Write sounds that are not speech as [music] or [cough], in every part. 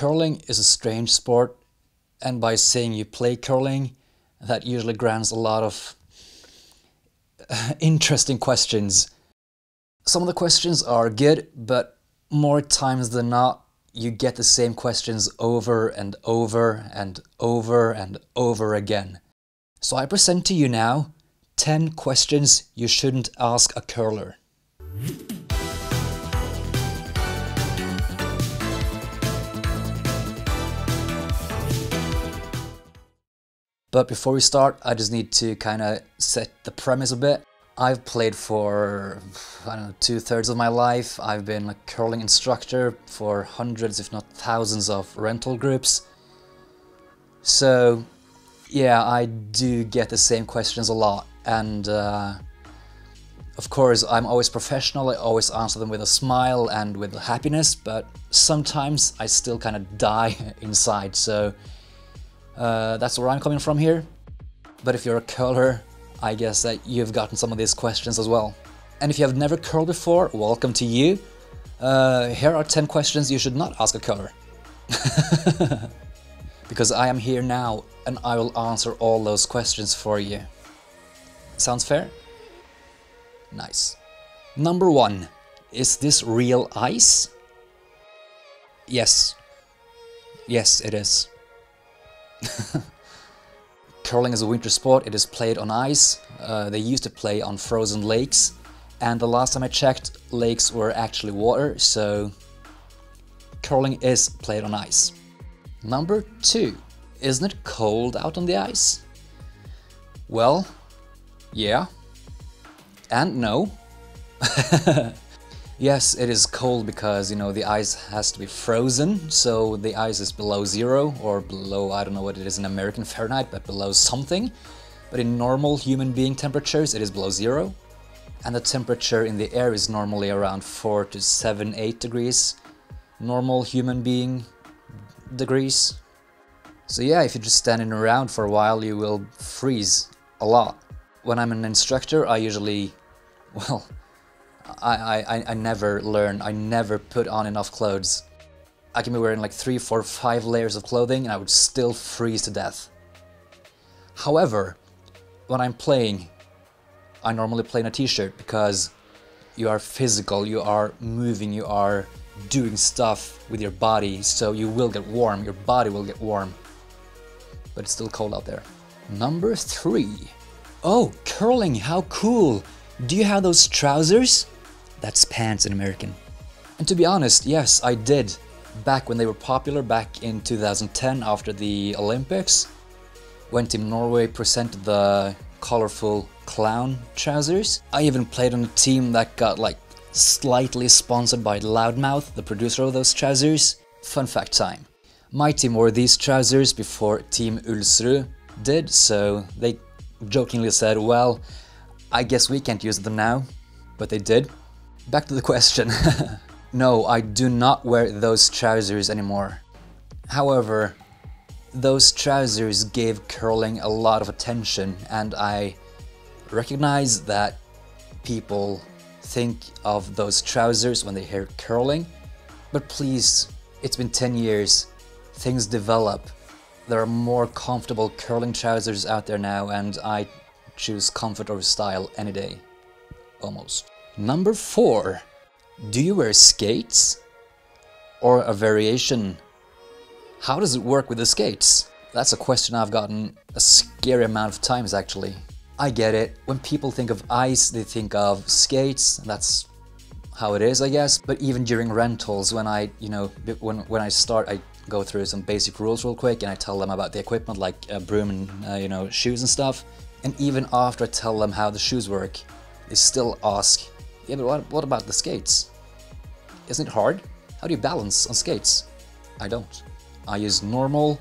Curling is a strange sport, and by saying you play curling, that usually grants a lot of [laughs] interesting questions. Some of the questions are good, but more times than not, you get the same questions over and over and over and over again. So I present to you now 10 questions you shouldn't ask a curler. But before we start, I just need to kind of set the premise a bit. I've played for, I don't know, two thirds of my life. I've been a curling instructor for hundreds, if not thousands, of rental groups. So, yeah, I do get the same questions a lot. And, uh, of course, I'm always professional, I always answer them with a smile and with happiness, but sometimes I still kind of die [laughs] inside. So, uh, that's where I'm coming from here. But if you're a curler, I guess that you've gotten some of these questions as well. And if you have never curled before, welcome to you. Uh, here are 10 questions you should not ask a curler. [laughs] because I am here now and I will answer all those questions for you. Sounds fair? Nice. Number one, is this real ice? Yes. Yes, it is. [laughs] Curling is a winter sport, it is played on ice. Uh, they used to play on frozen lakes, and the last time I checked, lakes were actually water, so curling is played on ice. Number two, isn't it cold out on the ice? Well, yeah, and no. [laughs] Yes, it is cold because, you know, the ice has to be frozen, so the ice is below zero, or below, I don't know what it is in American Fahrenheit, but below something. But in normal human being temperatures, it is below zero. And the temperature in the air is normally around 4 to 7, 8 degrees. Normal human being degrees. So yeah, if you're just standing around for a while, you will freeze a lot. When I'm an instructor, I usually, [laughs] well, I, I, I never learn, I never put on enough clothes. I can be wearing like three, four, five layers of clothing and I would still freeze to death. However, when I'm playing, I normally play in a t-shirt because you are physical, you are moving, you are doing stuff with your body, so you will get warm, your body will get warm. But it's still cold out there. Number three. Oh, curling, how cool! Do you have those trousers? That's pants in American. And to be honest, yes, I did. Back when they were popular, back in 2010 after the Olympics, when Team Norway presented the colorful clown trousers. I even played on a team that got like slightly sponsored by Loudmouth, the producer of those trousers. Fun fact time. My team wore these trousers before Team Ulsrud did, so they jokingly said, well, I guess we can't use them now, but they did. Back to the question. [laughs] no, I do not wear those trousers anymore. However, those trousers gave curling a lot of attention and I recognize that people think of those trousers when they hear curling, but please, it's been 10 years, things develop, there are more comfortable curling trousers out there now and I choose comfort over style any day, almost. Number four, do you wear skates? Or a variation? How does it work with the skates? That's a question I've gotten a scary amount of times actually. I get it, when people think of ice, they think of skates, that's how it is I guess, but even during rentals when I, you know, when, when I start I go through some basic rules real quick and I tell them about the equipment like a broom and, uh, you know, shoes and stuff. And even after I tell them how the shoes work, they still ask, yeah, but what, what about the skates? Isn't it hard? How do you balance on skates? I don't. I use normal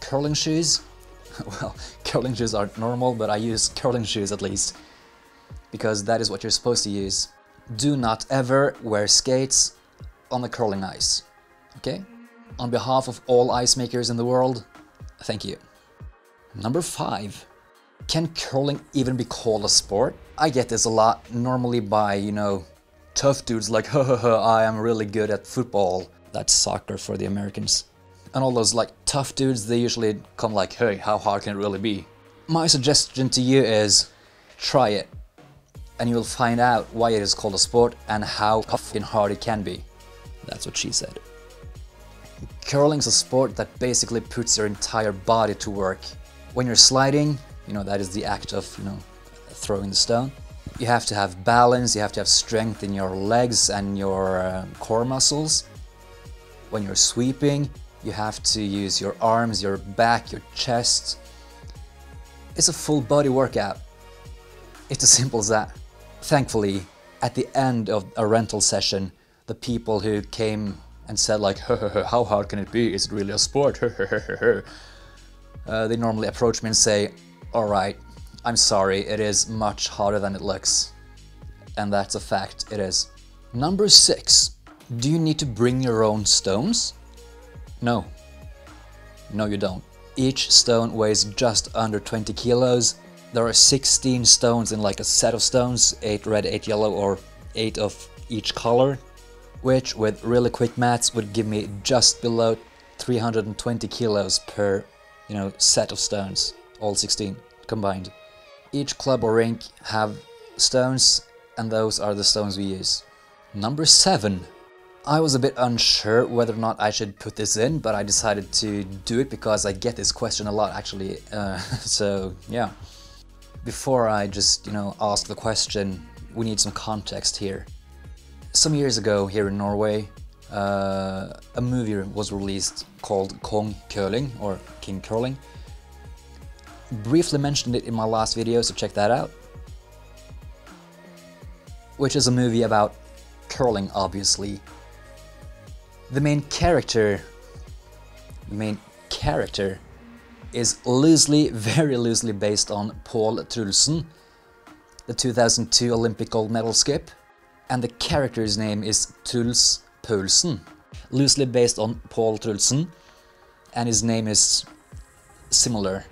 curling shoes. [laughs] well, curling shoes aren't normal, but I use curling shoes at least. Because that is what you're supposed to use. Do not ever wear skates on the curling ice. Okay? On behalf of all ice makers in the world, thank you. Number 5. Can curling even be called a sport? I get this a lot, normally by, you know, tough dudes like, [laughs] ha ha ha, I am really good at football. That's soccer for the Americans. And all those like tough dudes, they usually come like, hey, how hard can it really be? My suggestion to you is try it and you'll find out why it is called a sport and how fucking hard it can be. That's what she said. Curling's a sport that basically puts your entire body to work. When you're sliding, you know, that is the act of, you know, throwing the stone. You have to have balance, you have to have strength in your legs and your uh, core muscles. When you're sweeping, you have to use your arms, your back, your chest. It's a full body workout. It's as simple as that. Thankfully, at the end of a rental session, the people who came and said like, how hard can it be? Is it really a sport? [laughs] uh, they normally approach me and say, alright, I'm sorry, it is much harder than it looks. And that's a fact, it is. Number 6. Do you need to bring your own stones? No. No you don't. Each stone weighs just under 20 kilos. There are 16 stones in like a set of stones, 8 red, 8 yellow or 8 of each color which with really quick maths would give me just below 320 kilos per you know set of stones all 16 combined. Each club or rink have stones and those are the stones we use. Number seven. I was a bit unsure whether or not I should put this in but I decided to do it because I get this question a lot actually. Uh, [laughs] so yeah. Before I just you know ask the question we need some context here. Some years ago here in Norway, uh, a movie was released called Kong Curling or King Curling. Briefly mentioned it in my last video, so check that out. Which is a movie about curling, obviously. The main character, the main character, is loosely, [laughs] very loosely based on Paul Trulsen, the 2002 Olympic gold medal skip and the character's name is Truls Paulsen, loosely based on Paul Trulsen, and his name is similar.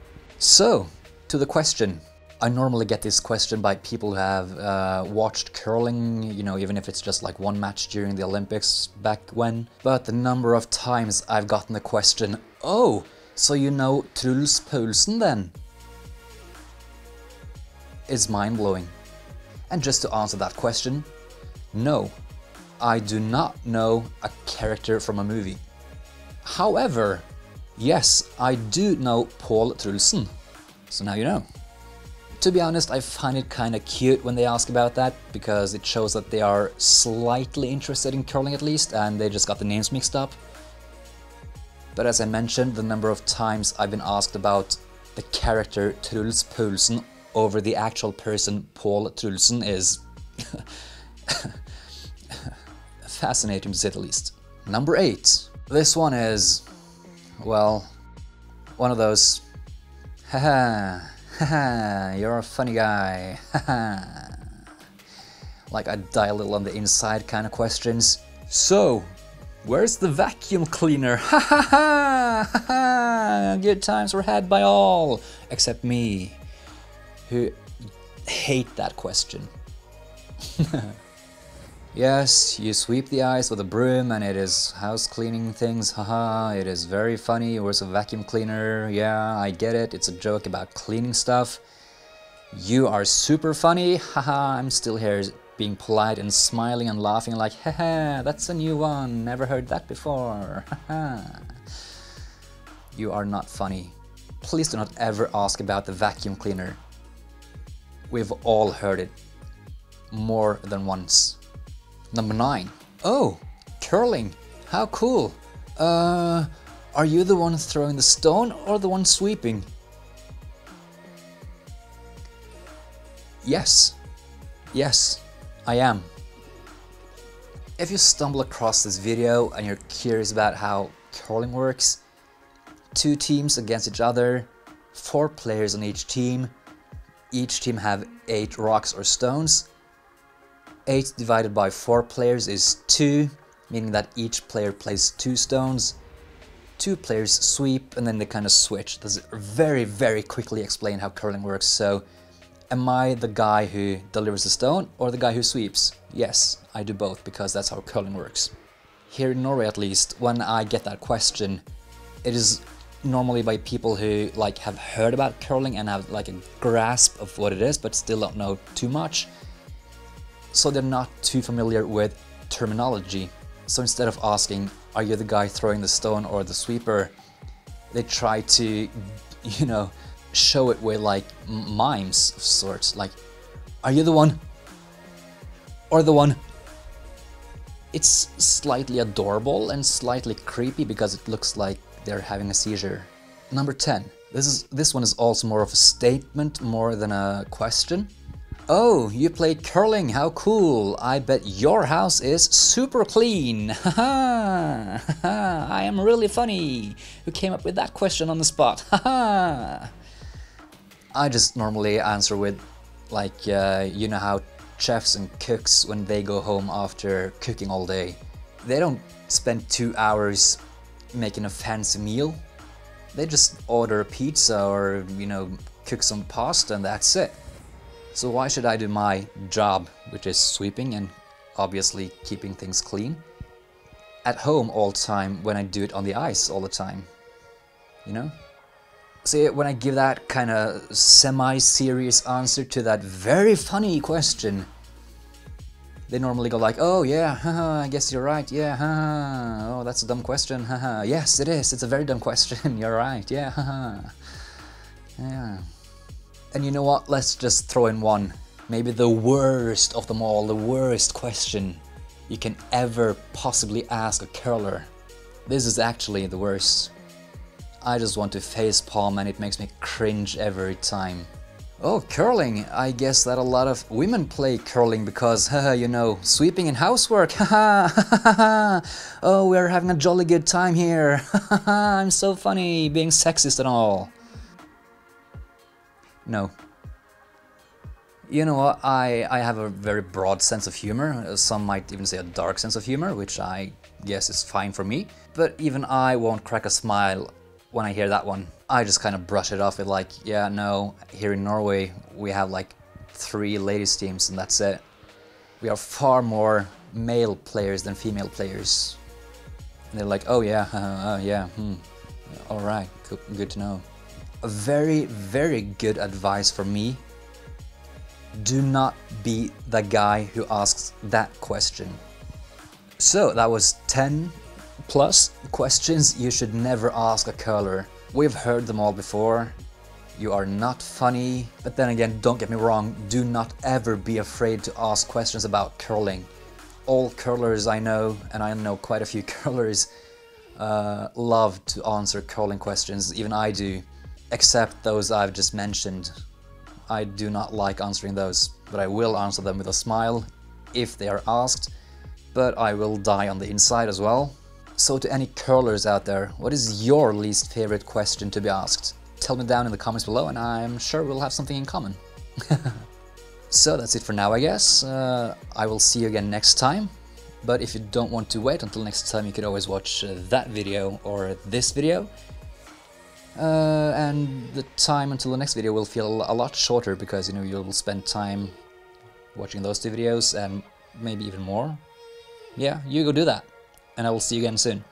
So, to the question. I normally get this question by people who have uh, watched curling, you know, even if it's just like one match during the Olympics back when. But the number of times I've gotten the question, oh, so you know Truls Paulsen then? Is mind-blowing. And just to answer that question, no, I do not know a character from a movie. However, yes, I do know Paul Trulsen. So now you know. To be honest, I find it kinda cute when they ask about that, because it shows that they are slightly interested in curling at least, and they just got the names mixed up. But as I mentioned, the number of times I've been asked about the character Truls Paulsen over the actual person Paul Trulsen is [laughs] fascinating to say the least. Number 8. This one is, well, one of those, you're a funny guy, like I die a little on the inside kind of questions. So, where's the vacuum cleaner? Ha ha ha! Ha ha! Good times were had by all, except me, who hate that question. [laughs] Yes, you sweep the ice with a broom and it is house cleaning things, haha, it is very funny, where's a vacuum cleaner, yeah, I get it, it's a joke about cleaning stuff. You are super funny, haha, I'm still here being polite and smiling and laughing like, haha, that's a new one, never heard that before, [laughs] haha. You are not funny. Please do not ever ask about the vacuum cleaner. We've all heard it more than once. Number 9. Oh, curling. How cool. Uh, are you the one throwing the stone or the one sweeping? Yes. Yes, I am. If you stumble across this video and you're curious about how curling works, two teams against each other, four players on each team, each team have eight rocks or stones, 8 divided by 4 players is 2, meaning that each player plays 2 stones. Two players sweep and then they kind of switch. Does very, very quickly explain how curling works. So, am I the guy who delivers the stone or the guy who sweeps? Yes, I do both because that's how curling works. Here in Norway at least, when I get that question, It is normally by people who like have heard about curling and have like a grasp of what it is, but still don't know too much. So they're not too familiar with terminology. So instead of asking, are you the guy throwing the stone or the sweeper? They try to, [laughs] you know, show it with like mimes of sorts. Like, are you the one? Or the one? It's slightly adorable and slightly creepy because it looks like they're having a seizure. Number 10. This is this one is also more of a statement more than a question. Oh, you play curling, how cool! I bet your house is super clean! [laughs] Haha! I am really funny! Who came up with that question on the spot? [laughs] Haha! I just normally answer with, like, uh, you know how chefs and cooks, when they go home after cooking all day, they don't spend two hours making a fancy meal. They just order a pizza or, you know, cook some pasta and that's it. So why should I do my job, which is sweeping and obviously keeping things clean, at home all the time when I do it on the ice all the time? You know? See, when I give that kind of semi-serious answer to that very funny question, they normally go like, oh yeah, [laughs] haha, I guess you're right, yeah, haha, oh that's a dumb question, haha, yes it is, it's a very dumb question, [laughs] you're right, yeah, haha, yeah. And you know what? Let's just throw in one. Maybe the worst of them all, the worst question you can ever possibly ask a curler. This is actually the worst. I just want to face palm and it makes me cringe every time. Oh, curling! I guess that a lot of women play curling because, [laughs] you know, sweeping and housework, [laughs] oh, we're having a jolly good time here, [laughs] I'm so funny, being sexist and all. No. You know what, I, I have a very broad sense of humor, some might even say a dark sense of humor, which I guess is fine for me. But even I won't crack a smile when I hear that one. I just kind of brush it off with like, yeah, no, here in Norway we have like three ladies teams and that's it. We are far more male players than female players. And they're like, oh yeah, uh, [laughs] uh, yeah, hmm, alright, good to know a very, very good advice for me. Do not be the guy who asks that question. So that was 10 plus questions you should never ask a curler. We've heard them all before. You are not funny, but then again, don't get me wrong, do not ever be afraid to ask questions about curling. All curlers I know, and I know quite a few [laughs] curlers, uh, love to answer curling questions, even I do except those I've just mentioned. I do not like answering those, but I will answer them with a smile if they are asked, but I will die on the inside as well. So to any curlers out there, what is your least favorite question to be asked? Tell me down in the comments below and I'm sure we'll have something in common. [laughs] so that's it for now I guess. Uh, I will see you again next time. But if you don't want to wait until next time, you could always watch uh, that video or this video. Uh, and the time until the next video will feel a lot shorter because you know you'll spend time watching those two videos and maybe even more. Yeah, you go do that, and I will see you again soon.